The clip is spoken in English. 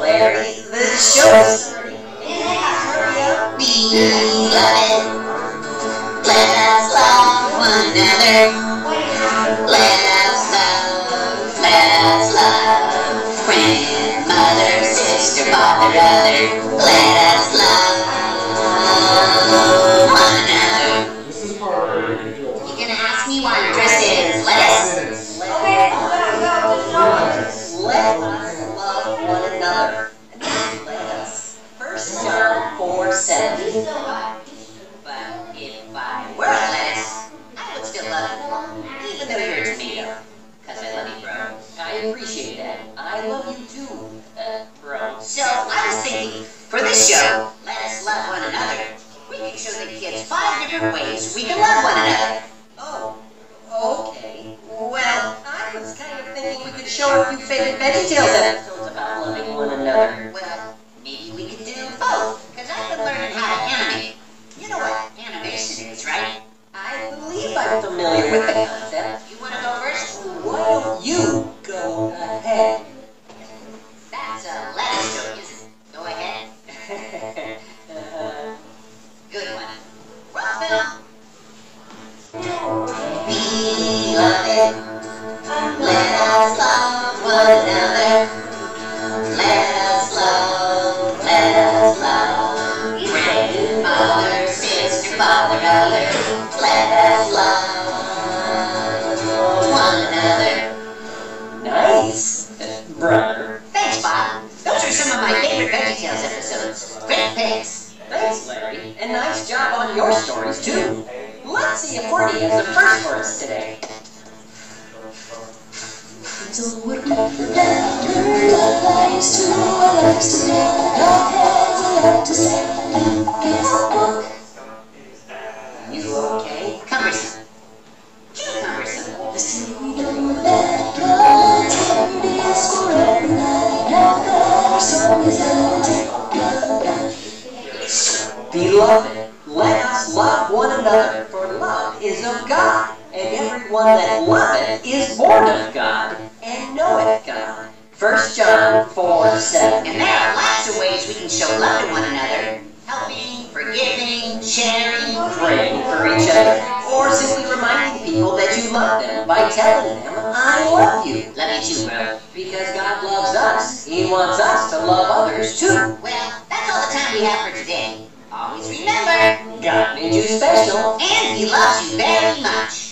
Larry, the show's starting. Hurry up. We it. Let us love one another. Let us let us. Friend, mother, sister, father, brother. Let us love 7. But if I were a lettuce, I would still love you. Even though you're a tomato. Cause I love you, bro. I appreciate that. I love you too, bro. So I was thinking, for this show, let us love one another. We can show the kids five different ways we can love one another. Oh, okay. Well, I was kind of thinking we could show a few favorite VeggieTales episodes about loving one another. Let us love one another. Let us love, let us love. Friend, mother, sister, father, brother. Let us love one another. nice, brother. Thanks, Bob. Those are some of my favorite VeggieTales episodes. Great picks. Thanks, Larry. And nice job on your stories, too. Let's see if Qwerty has the first for us today. So we remember love I used to, I like to say, love has a lot to say, it's a book. You okay? Cumbersome. Too cumbersome. The secret that love is forever, now the song is out. Beloved, let us love one another, for love is of God, and everyone that loveth is born of and God. 1 John 4 7. And there are lots of ways we can show love to one another. Helping, forgiving, sharing. Praying for each other, or simply reminding people that you love them by telling them, I love you. Love you too, bro. Because God loves us, He wants us to love others too. Well, that's all the time we have for today. Always remember, God made you special. and He loves you very much.